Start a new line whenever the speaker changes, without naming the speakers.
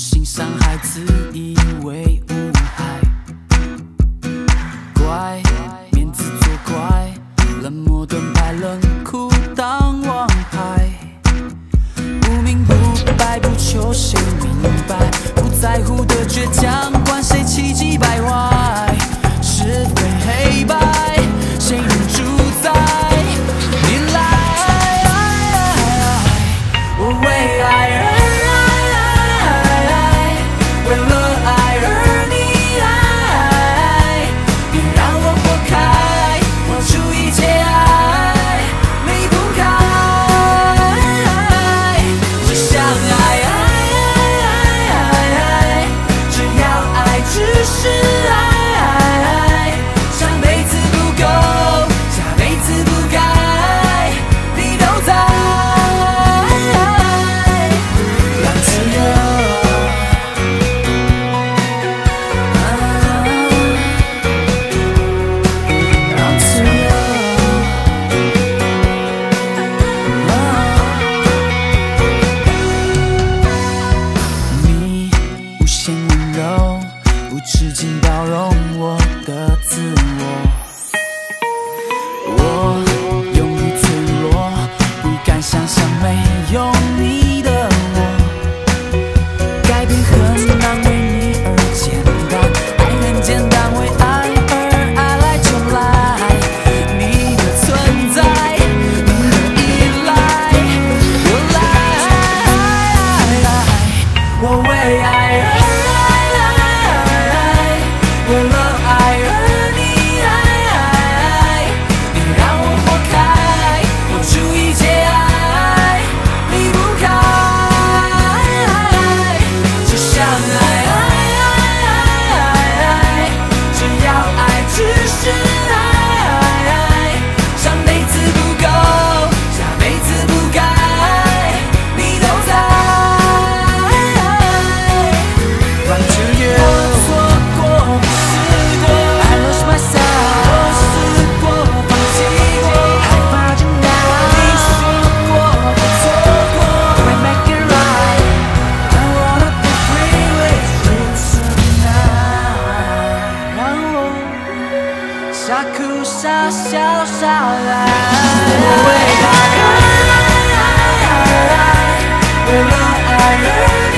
心伤害，自以为无害，怪，面子作怪，冷漠盾牌，冷酷当王牌，不明不白，不求谁明白，不在乎对。你吃惊包容我的自我，我勇于脆弱，不敢想象没有你的我，改变很难为你而简单，爱很简单，为爱而爱，来就来，你的存在，你的依赖，我来，我为爱而。傻笑傻爱，我为爱而来，为了爱。